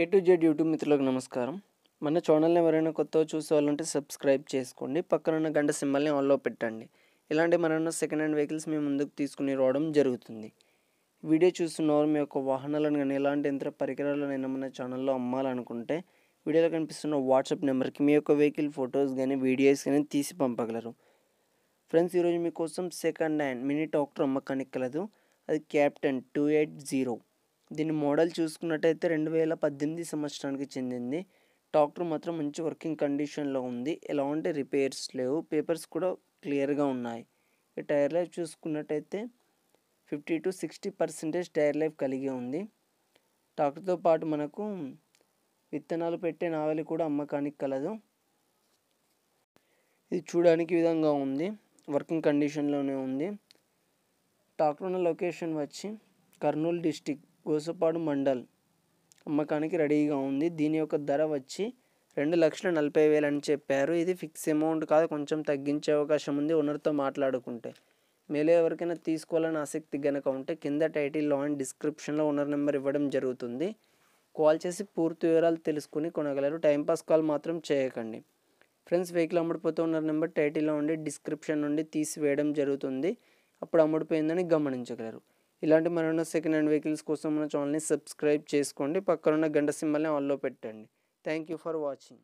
A to Z YouTube మిత్రులకు నమస్కారం. మన ఛానల్ని ఎవరైనా కొత్తగా చూసే వాళ్ళంటే సబ్స్క్రైబ్ చేసుకోండి. పక్కన ఉన్న గంట సింబల్ని ఆన్లో పెట్టండి. ఇలాంటి మరెన్నో సెకండ్ హ్యాండ్ వెహికల్స్ మేము ముందుకు తీసుకుని రావడం జరుగుతుంది. వీడియో చూస్తున్నవారు మీ యొక్క వాహనాలను కానీ ఎలాంటి యంత్ర పరికరాలను మన ఛానల్లో అమ్మాలనుకుంటే వీడియోలో కనిపిస్తున్న వాట్సాప్ నెంబర్కి మీ యొక్క వెహికల్ ఫొటోస్ కానీ వీడియోస్ కానీ తీసి పంపగలరు. ఫ్రెండ్స్ ఈరోజు మీకోసం సెకండ్ హ్యాండ్ మినీ టాక్టర్ అమ్మకానికి కలదు అది క్యాప్టెన్ టూ ఎయిట్ జీరో దీని మోడల్ చూసుకున్నట్టయితే రెండు వేల పద్దెనిమిది సంవత్సరానికి చెందింది. ట్రాక్టర్ మాత్రం మంచి వర్కింగ్ కండిషన్లో ఉంది. ఎలాంటి రిపేర్స్ లేవు. పేపర్స్ కూడా క్లియర్గా ఉన్నాయి. ఈ టైర్ లైఫ్ చూసుకున్నట్టయితే fifty to sixty percentage tyre life కలిగి ఉంది. ట్రాక్టర్తో పాటు మనకు విత్తనాలు పెట్టే నావలి కూడా అమ్మకానికి కలదు. ఇది చూడడానికి విధంగా ఉంది. వర్కింగ్ కండిషన్లోనే ఉంది. ట్రాక్టర్ ఉన్న లొకేషన్ వచ్చి కర్నూలు డిస్టిక్ గోసపాడు మండల్ అమ్మకానికి రెడీగా ఉంది. దీని యొక్క ధర వచ్చి రెండు లక్షల నలభై వేలు అని చెప్పారు. ఇది ఫిక్స్ అమౌంట్ కాదు కొంచెం తగ్గించే అవకాశం ఉంది. ఓనర్తో మాట్లాడుకుంటే మేలే ఎవరికైనా తీసుకోవాలని ఆసక్తి గనక ఉంటే కింద టైటిల్లో అండ్ డిస్క్రిప్షన్లో ఓనర్ నెంబర్ ఇవ్వడం జరుగుతుంది. కాల్ చేసి పూర్తి వివరాలు తెలుసుకుని కొనగలరు. టైంపాస్ కాల్ మాత్రం చేయకండి. ఫ్రెండ్స్ వెహికల్ అమ్ముడిపోతూ ఓనర్ నెంబర్ టైటిల్లో ఉండి డిస్క్రిప్షన్ నుండి తీసివేయడం జరుగుతుంది. అప్పుడు అమ్ముడిపోయిందని గమనించగలరు. ఇలాంటి మరెన్నో సెకండ్ హ్యాండ్ వెహికల్స్ కోసం మన ఛానల్ని సబ్స్క్రైబ్ చేసుకోండి. పక్కనున్న గంట సింబల్ని ఆన్లో పెట్టండి. Thank you for watching